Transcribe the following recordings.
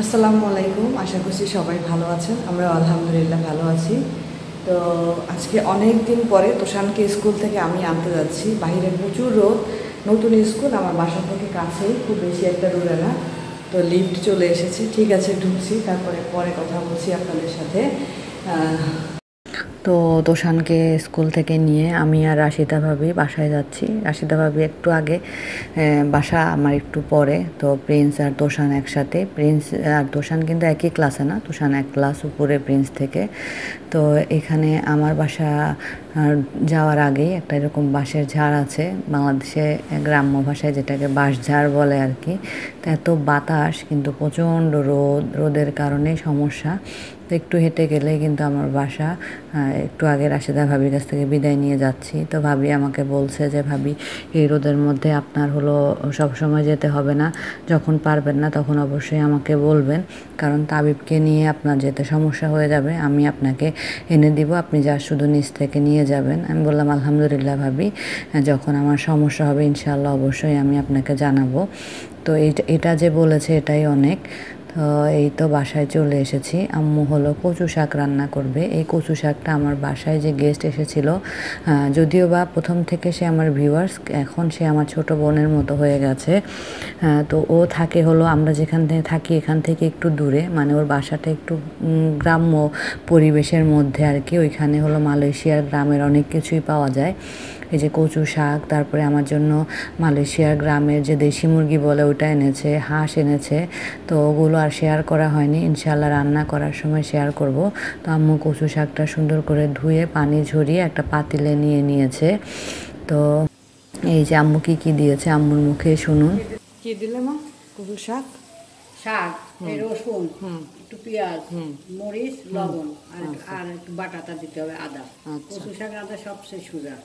আসসালামু আলাইকুম, আশা করছি সবাই ভালো আছেন। আমরা আলহামদুলিল্লাহ ভালো আছি। তো আজকে অনেক দিন পরে তোষানকে স্কুল থেকে আমি আনতে যাচ্ছি। বাহিরে প্রচুর রোদ, নতুন স্কুল, আমার বাসা থেকে কাছেই, খুব বেশি একটা দূরে না। তো লিফট চলে এসেছে, ঠিক আছে, ঢুকছি, তারপরে পরে কথা বলছি আপনাদের সাথে। তো তোষানকে স্কুল থেকে নিয়ে আমি আর রাশিদা ভাবি বাসায় যাচ্ছি। রাশিদা ভাবি একটু আগে বাসা আমার একটু পরে। তো প্রিন্স আর তোষান একসাথে। প্রিন্স আর তোষান কিন্তু একই ক্লাসে না? তোষান এক ক্লাস উপরে প্রিন্স থেকে। তো এখানে আমার বাসা আর যাওয়ার আগেই একটা এরকম বাঁশের ঝাড় আছে, বাংলাদেশে গ্রাম্য ভাষায় যেটাকে বাঁশ ঝাড় বলে আর কি। তো এত বাতাস, কিন্তু প্রচণ্ড রোদ, রোদের কারণে সমস্যা। তো একটু হেঁটে গেলে কিন্তু আমার বাসা একটু আগে রাশেদা ভাবির কাছ থেকে বিদায় নিয়ে যাচ্ছি। তো ভাবি আমাকে বলছে যে, ভাবি, এই রোদের মধ্যে আপনার হলো সব সময় যেতে হবে না। যখন পারবেন না, তখন অবশ্যই আমাকে বলবেন। কারণ তাবিবকে নিয়ে আপনার যেতে সমস্যা হয়ে যাবে। আমি আপনাকে এনে দিব। আপনি যা শুধু নিচ থেকে নিয়ে যাবেন। আমি বললাম, আলহামদুলিল্লাহ ভাবি, যখন আমার সমস্যা হবে ইনশাল্লাহ অবশ্যই আমি আপনাকে জানাব। তো এটা এটা যে বলেছে এটাই অনেক। এই তো বাসায় চলে এসেছি। আম্মু হলো কচু শাক রান্না করবে। এই কচু শাকটা আমার বাসায় যে গেস্ট এসেছিল যদিও বা প্রথম থেকে সে আমার ভিউয়ার্স এখন সে আমার ছোট বোনের মতো হয়ে গেছে। তো ও থাকে হলো, আমরা যেখান থেকে থাকি এখান থেকে একটু দূরে মানে ওর বাসাটা একটু গ্রাম্য পরিবেশের মধ্যে আর কি। ওইখানে হলো মালয়েশিয়ার গ্রামের অনেক কিছুই পাওয়া যায়। এই যে কচু শাক তারপরে আমার জন্য মালয়েশিয়ার গ্রামের যে দেশি মুরগি বলে ওটা এনেছে হাঁস এনেছে তো ওগুলো আর শেয়ার করা হয়নি। ইনশাল্লাহ রান্না করার সময় শেয়ার করব। তো আম্মু কচু শাকটা সুন্দর করে ধুয়ে পানি ঝরিয়ে একটা পাতিলে নিয়ে নিয়েছে। তো এই যে আম্মু কি কি দিয়েছে আম্মুর মুখে শুনুন। কি দিলে মা? কচু শাক? শাক রসুন একটু পেঁয়াজ মরিচ লবণ আর আর একটু বাটাটা দিতে হবে আদা। আচ্ছা। কচু শাক আদা সবচেয়ে সোজা।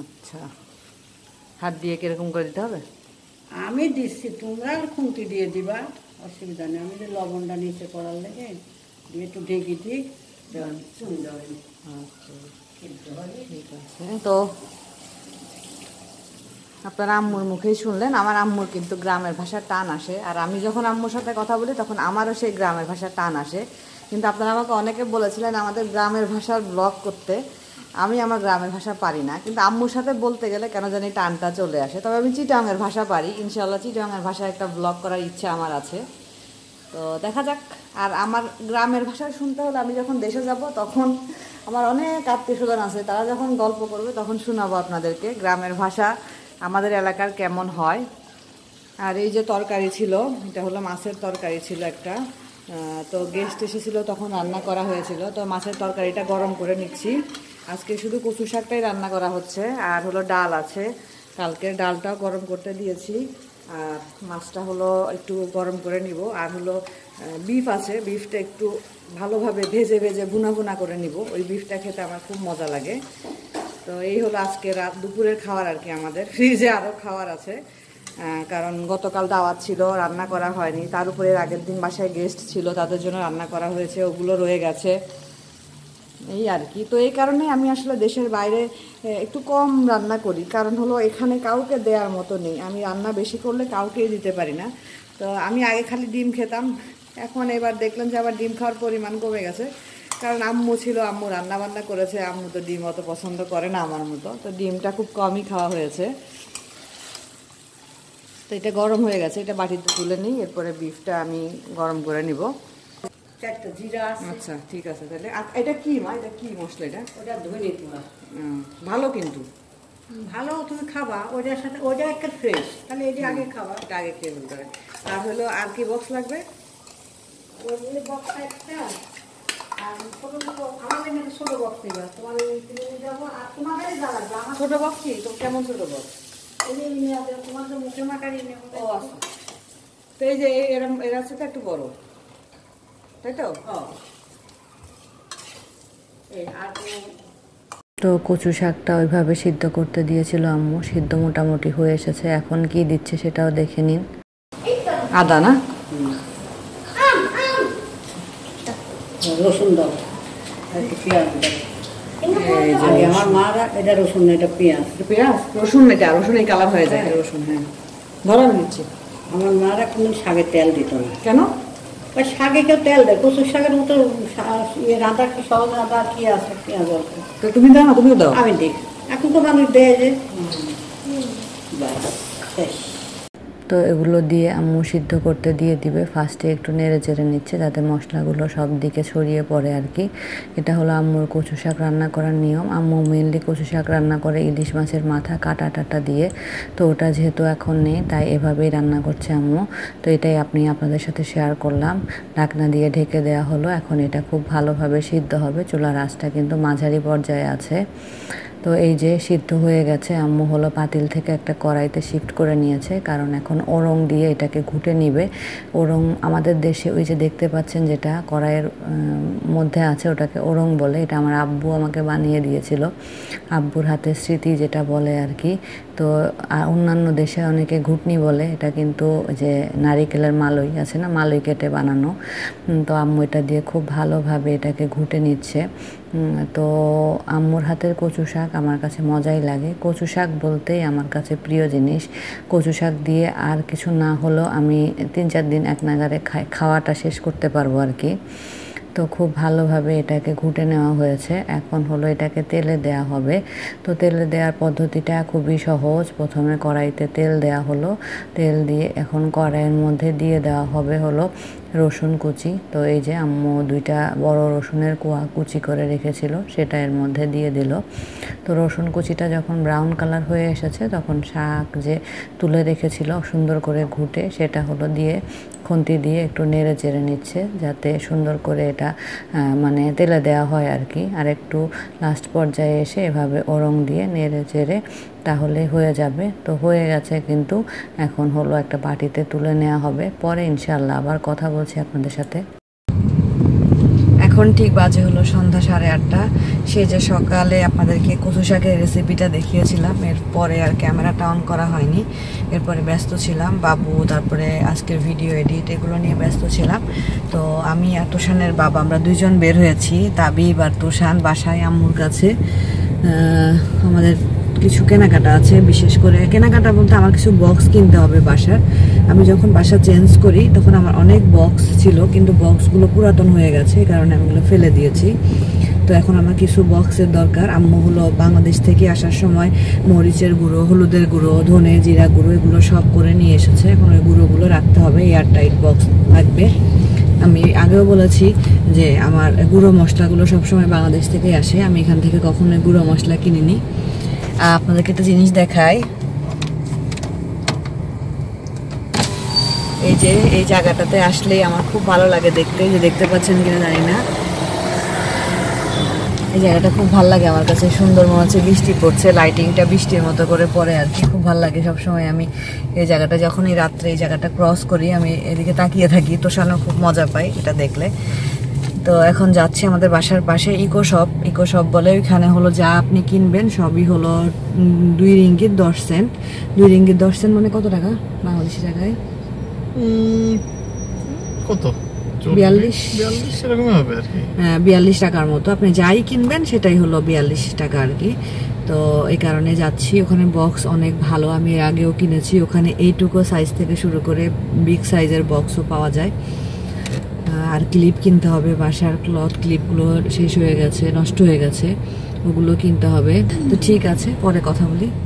আচ্ছা। হাত দিয়ে কীরকম করে দিতে হবে? আমি দিচ্ছি তোমরা খুঁটি দিয়ে দিবা অসুবিধা নেই। আমি যে লবণটা নিচে করার লেগে দিয়ে একটু ঢেকে দিই আচ্ছা। তো আপনার আম্মুর মুখেই শুনলেন আমার আম্মুর কিন্তু গ্রামের ভাষার টান আসে। আর আমি যখন আম্মুর সাথে কথা বলি তখন আমারও সেই গ্রামের ভাষার টান আসে। কিন্তু আপনারা আমাকে অনেকে বলেছিলেন আমাদের গ্রামের ভাষার ব্লগ করতে। আমি আমার গ্রামের ভাষা পারি না, কিন্তু আম্মুর সাথে বলতে গেলে কেন জানি টানটা চলে আসে। তবে আমি চিটাঙের ভাষা পারি ইনশাল্লাহ চিটাঙের ভাষায় একটা ব্লগ করার ইচ্ছা আমার আছে। তো দেখা যাক, আর আমার গ্রামের ভাষা শুনতে হলে আমি যখন দেশে যাব, তখন আমার অনেক আত্মীয় স্বজন আছে, তারা যখন গল্প করবে তখন শোনাবো আপনাদেরকে গ্রামের ভাষা, আমাদের এলাকার কেমন হয়। আর এই যে তরকারি ছিল, এটা হলো মাছের তরকারি ছিল একটা। তো গেস্ট এসেছিল তখন রান্না করা হয়েছিল, তো মাছের তরকারিটা গরম করে নিচ্ছি। আজকে শুধু কচু শাকটাই রান্না করা হচ্ছে, আর হলো ডাল আছে। কালকে ডালটাও গরম করতে দিয়েছি, আর মাছটা হলো একটু গরম করে নিব, আর হলো বিফ আছে, বিফটা একটু ভালোভাবে ভেজে ভেজে ভুনা ভুনা করে নিব। ওই বিফটা খেতে আমার খুব মজা লাগে। তো এই হলো আজকে রাত, দুপুরের খাওয়ার আর কি আমাদের, ফ্রিজে আরও খাওয়ার আছে কারণ গতকাল দাওয়াত ছিল, রান্না করা হয়নি। তার উপরে আগের দিন বাসায় গেস্ট ছিল, তাদের জন্য রান্না করা হয়েছে, ওগুলো রয়ে গেছে। এই আর কি। তো এই কারণে আমি আসলে দেশের বাইরে একটু কম রান্না করি। কারণ হলো এখানে কাউকে দেওয়ার মতো নেই। আমি রান্না বেশি করলে কাউকেই দিতে পারি না। তো আমি আগে খালি ডিম খেতাম। এখন এবার দেখলাম যে আবার ডিম খাওয়ার পরিমাণ কমে গেছে। কারণ আম্মু ছিল, আম্মু রান্না বান্না করেছে। আম্মু তো ডিম অত পছন্দ করে না আমার মতো। তো ডিমটা খুব কমই খাওয়া হয়েছে। তো এটা গরম হয়ে গেছে। এটা বাটিতে তুলে নিই। এরপরে বিফটা আমি গরম করে নিব। চারটা জিরা আছে আচ্ছা ঠিক আছে তাহলে এটা কি মা এটা কি মশলা এটা ওটা তোলা উম, ভালো কিন্তু ভালো তুমি খাবা ওটার সাথে ওটা একটা ফ্রেশ তাহলে এটা আগে খাবা এটা আগে খেয়ে ফেলতে হবে আর হলো আর কি বক্স লাগবে ওই বক্স একটা আর ছোট বক্স যা কি তো কেমন ছোট বক্স এই যে তো আচ্ছা এই যে এরম এরা হচ্ছে তো একটু বড় তাই তো এই আর তো কচু শাকটা ওইভাবে সিদ্ধ করতে দিয়েছিল আম্মু সিদ্ধ মোটামুটি হয়ে এসেছে। এখন কি দিচ্ছে সেটাও দেখে নিন। আদা না? রসুন দাও। আর একটু পেঁয়াজ দাও। এই যে আগে আমার মারা এটা রসুন এটা পেঁয়াজ। পেঁয়াজ? রসুন এটা? রসুন এই কালার হয়ে যায়। রসুন হ্যাঁ। গরম দিচ্ছি আমার মারা কোনো শাকে তেল দিত না। কেন? ওই শাকে কেউ তেল দেয় কচুর শাকের মতো ইয়ে রাঁধা কি সহজ রাঁধা কি আছে? পেঁয়াজ অল্প তুমি দাও না তুমিও দাও। আমি দিই। এখন তো মানুষ দেয় যে শেষ। তো এগুলো দিয়ে আম্মু সিদ্ধ করতে দিয়ে দিবে। ফার্স্টে একটু নেড়ে চেড়ে নিচ্ছে, যাতে মশলাগুলো সব দিকে ছড়িয়ে পড়ে আর কি। এটা হলো আম্মুর কচু শাক রান্না করার নিয়ম। আম্মু মেনলি কচু শাক রান্না করে ইলিশ মাছের মাথা কাটা টাটা দিয়ে। তো ওটা যেহেতু এখন নেই, তাই এভাবেই রান্না করছে আম্মু। তো এটাই আপনি আপনাদের সাথে শেয়ার করলাম। ঢাকনা দিয়ে ঢেকে দেওয়া হলো। এখন এটা খুব ভালোভাবে সিদ্ধ হবে। চুলার আঁচটা কিন্তু মাঝারি পর্যায়ে আছে। তো এই যে সিদ্ধ হয়ে গেছে, আম্মু হলো পাতিল থেকে একটা কড়াইতে শিফট করে নিয়েছে, কারণ এখন ওরং দিয়ে এটাকে ঘুটে নিবে। ওরং আমাদের দেশে ওই যে দেখতে পাচ্ছেন যেটা, কড়াইয়ের মধ্যে আছে ওটাকে ওরং বলে, এটা আমার আব্বু আমাকে বানিয়ে দিয়েছিল। আব্বুর হাতে স্মৃতি যেটা বলে আর কি। তো অন্যান্য দেশে অনেকে ঘুটনি বলে, এটা কিন্তু যে নারিকেলের মালই আছে না, মালই কেটে বানানো। তো আম্মু এটা দিয়ে খুব ভালোভাবে এটাকে ঘুটে নিচ্ছে। তো আম্মুর হাতের কচু শাক আমার কাছে মজাই লাগে। কচু শাক বলতেই আমার কাছে প্রিয় জিনিস। কচু শাক দিয়ে আর কিছু না হলেও আমি তিন চার দিন এক নাগারে খাই, খাওয়াটা শেষ করতে পারব আর কি। তো খুব ভালোভাবে এটাকে ঘুটে নেওয়া হয়েছে। এখন হলো এটাকে তেলে দেয়া হবে। তো তেলে দেওয়ার পদ্ধতিটা খুবই সহজ। প্রথমে কড়াইতে তেল দেয়া হলো। তেল দিয়ে এখন কড়াইয়ের মধ্যে দিয়ে দেওয়া হবে হলো রসুন কুচি। তো এই যে আম্মু দুইটা বড় রসুনের কোয়া কুচি করে রেখেছিল, সেটা এর মধ্যে দিয়ে দিল। তো রসুন কুচিটা যখন ব্রাউন কালার হয়ে এসেছে, তখন শাক যে তুলে রেখেছিল সুন্দর করে ঘুটে, সেটা হলো দিয়ে খুন্তি দিয়ে একটু নেড়ে চেড়ে নিচ্ছে, যাতে সুন্দর করে এটা মানে তেলে দেওয়া হয় আর কি। আর একটু লাস্ট পর্যায়ে এসে এভাবে ওরং দিয়ে নেড়ে চেড়ে তাহলে হয়ে যাবে। তো হয়ে গেছে কিন্তু এখন হলো একটা বাটিতে তুলে নেওয়া হবে। পরে ইনশাল্লাহ আবার কথা বলছি আপনাদের সাথে। এখন ঠিক বাজে হলো সন্ধ্যা সাড়ে আটটা। সে যে সকালে আপনাদেরকে কচু শাকের রেসিপিটা দেখিয়েছিলাম এরপরে আর ক্যামেরাটা অন করা হয়নি। এরপরে ব্যস্ত ছিলাম, বাবু তারপরে আজকের ভিডিও এডিট এগুলো নিয়ে ব্যস্ত ছিলাম। তো আমি আর তুষানের বাবা, আমরা দুইজন বের হয়েছি, তাবিব আর তুষান বাসায় আম্মুর কাছে। আমাদের কিছু কেনাকাটা আছে, বিশেষ করে কেনাকাটা বলতে আমার কিছু বক্স কিনতে হবে বাসার আমি যখন বাসা চেঞ্জ করি, তখন আমার অনেক বক্স ছিল, কিন্তু বক্সগুলো পুরাতন হয়ে গেছে কারণে আমি ওগুলো ফেলে দিয়েছি। তো এখন আমার কিছু বক্সের দরকার। আম্মু হলো বাংলাদেশ থেকে আসার সময় মরিচের গুঁড়ো, হলুদের গুঁড়ো, ধনে জিরা গুঁড়ো, এগুলো সব করে নিয়ে এসেছে। এখন ওই গুঁড়োগুলো রাখতে হবে এয়ার টাইট বক্স লাগবে। আমি আগেও বলেছি যে আমার গুঁড়ো মশলাগুলো সবসময় বাংলাদেশ থেকেই আসে। আমি এখান থেকে কখনোই গুঁড়ো মশলা কিনিনি। আপনাদেরকে একটা জিনিস দেখাই। এই যে, এই জায়গাটাতে আসলেই আমার খুব ভালো লাগে দেখতে, যে দেখতে পাচ্ছেন কিনা জানি না। এই জায়গাটা খুব ভালো লাগে আমার কাছে, সুন্দর মনে হচ্ছে বৃষ্টি পড়ছে লাইটিংটা বৃষ্টির মতো করে পড়ে আর কি, খুব ভালো লাগে সবসময় আমি এই জায়গাটা যখনই রাত্রে এই জায়গাটা ক্রস করি, আমি এদিকে তাকিয়ে থাকি, তোষানো খুব মজা পাই এটা দেখলে। তো এখন যাচ্ছি আমাদের বাসার পাশে ইকো শপ। ইকো শপ বলে ওইখানে হলো যা আপনি কিনবেন সবই হলো দুই রিঙ্গিত দশ সেন্ট। দুই রিঙ্গিত দশ সেন্ট মানে কত টাকা বাংলাদেশি টাকায়? কত? বিয়াল্লিশ। হ্যাঁ, বিয়াল্লিশ টাকার মতো। আপনি যাই কিনবেন সেটাই হলো বিয়াল্লিশ টাকা আর কি। তো এই কারণে যাচ্ছি। ওখানে বক্স অনেক ভালো। আমি আগেও কিনেছি। ওখানে এইটুকু সাইজ থেকে শুরু করে বিগ সাইজের বক্সও পাওয়া যায়। আর ক্লিপ কিনতে হবে, বাসার ক্লথ ক্লিপগুলো শেষ হয়ে গেছে, নষ্ট হয়ে গেছে, ওগুলো কিনতে হবে। তো ঠিক আছে, পরে কথা বলি।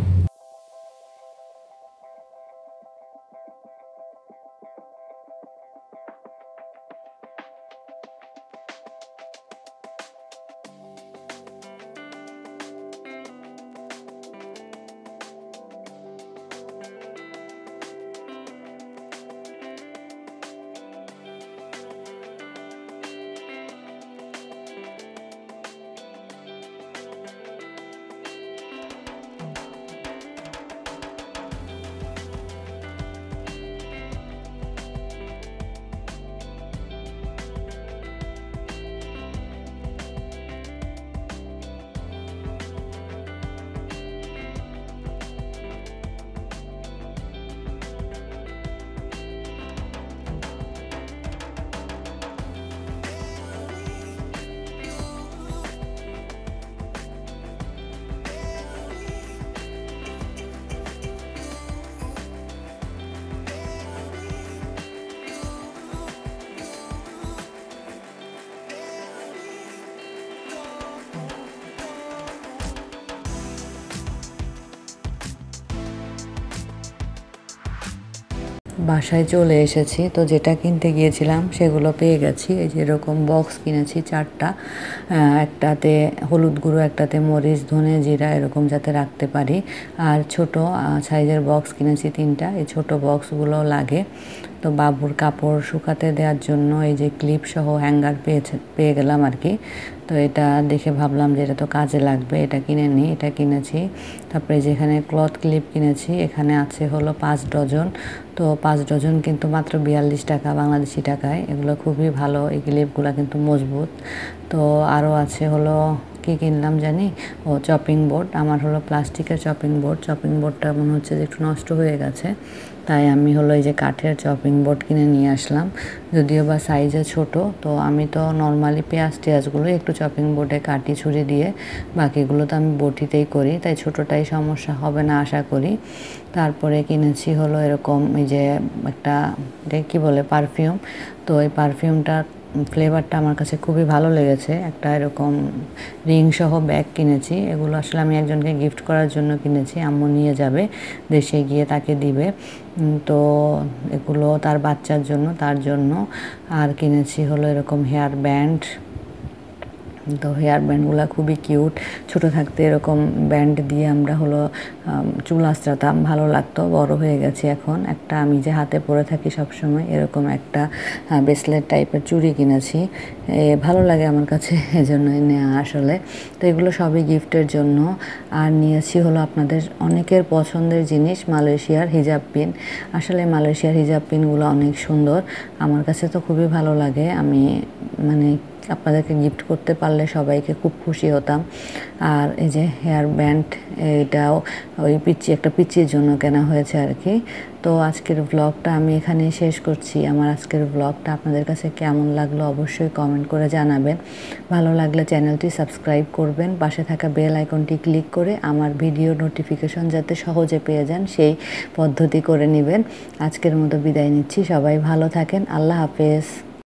বাসায় চলে এসেছি। তো যেটা কিনতে গিয়েছিলাম সেগুলো পেয়ে গেছি। এই যে এরকম বক্স কিনেছি চারটা। একটাতে হলুদ গুঁড়ো, একটাতে মরিচ, ধনে জিরা এরকম যাতে রাখতে পারি। আর ছোট সাইজের বক্স কিনেছি তিনটা। এই ছোট বক্সগুলো লাগে। তো বাবুর কাপড় শুকাতে দেওয়ার জন্য এই যে ক্লিপ সহ হ্যাঙ্গার পেয়েছে, পেয়ে গেলাম আর কি। তো এটা দেখে ভাবলাম যে এটা তো কাজে লাগবে, এটা কিনে নিই এটা কিনেছি। তারপরে যেখানে ক্লথ ক্লিপ কিনেছি, এখানে আছে হলো পাঁচ ডজন। তো পাঁচ ডজন কিন্তু মাত্র বিয়াল্লিশ টাকা, বাংলাদেশি টাকায়। এগুলো খুবই ভালো, এই ক্লিপগুলো কিন্তু মজবুত। তো আরও আছে হলো, কি কিনলাম জানি? ও চপিং বোর্ড আমার হলো প্লাস্টিকের চপিং বোর্ড চপিং বোর্ডটা মনে হচ্ছে যে একটু নষ্ট হয়ে গেছে। তাই আমি হলো এই যে কাঠের চপিং বোর্ড কিনে নিয়ে আসলাম। যদিও বা সাইজে ছোট, তো আমি তো নর্মালি পেঁয়াজ টেয়াজগুলো একটু চপিং বোর্ডে কাটি ছুরি দিয়ে বাকিগুলো তো আমি বটিতেই করি, তাই ছোটোটাই সমস্যা হবে না আশা করি। তারপরে কিনেছি হলো এরকম এই যে একটা কী বলে পারফিউম তো এই পারফিউমটা ফ্লেভারটা আমার কাছে খুবই ভালো লেগেছে। একটা এরকম রিং সহ ব্যাগ কিনেছি, এগুলো আসলে আমি একজনকে গিফট করার জন্য কিনেছি, আম্মু নিয়ে যাবে, দেশে গিয়ে তাকে দিবে। তো এগুলো তার বাচ্চার জন্য তার জন্য। আর কিনেছি হলো এরকম হেয়ার ব্যান্ড তো হেয়ার ব্যান্ডগুলো খুবই কিউট ছোট থাকতে এরকম ব্যান্ড দিয়ে আমরা হলো চুল আঁচড়াতাম ভালো লাগতো বড় হয়ে গেছে এখন। একটা আমি যে হাতে পরে থাকি সবসময় এরকম একটা ব্রেসলেট টাইপের চুড়ি কিনেছি। এ, ভালো লাগে আমার কাছে এজন্যই নেওয়া আসলে। তো এগুলো সবই গিফটের জন্য। আর নিয়েছি হলো আপনাদের অনেকের পছন্দের জিনিস মালয়েশিয়ার হিজাব পিন আসলে মালয়েশিয়ার হিজাব পিনগুলো অনেক সুন্দর। আমার কাছে তো খুবই ভালো লাগে। আমি মানে আপনাদেরকে গিফট করতে পারলে সবাইকে খুব খুশি হতাম। আর এই যে হেয়ার ব্যান্ড এটাও ওই পিচ্ছি একটা পিচ্ছির জন্য কেনা হয়েছে আর কি তো আজকের ব্লগটা আমি এখানে শেষ করছি। আমার আজকের ব্লগটা আপনাদের কাছে কেমন লাগল অবশ্যই কমেন্ট করে জানাবেন। ভালো লাগলে চ্যানেলটি সাবস্ক্রাইব করবেন। পাশে থাকা বেল আইকনটি ক্লিক করে আমার ভিডিও নোটিফিকেশন যাতে সহজে পেয়ে যান, সেই পদ্ধতি করে নেবেন। আজকের মতো বিদায় নিচ্ছি। সবাই ভালো থাকেন। আল্লাহ হাফেজ।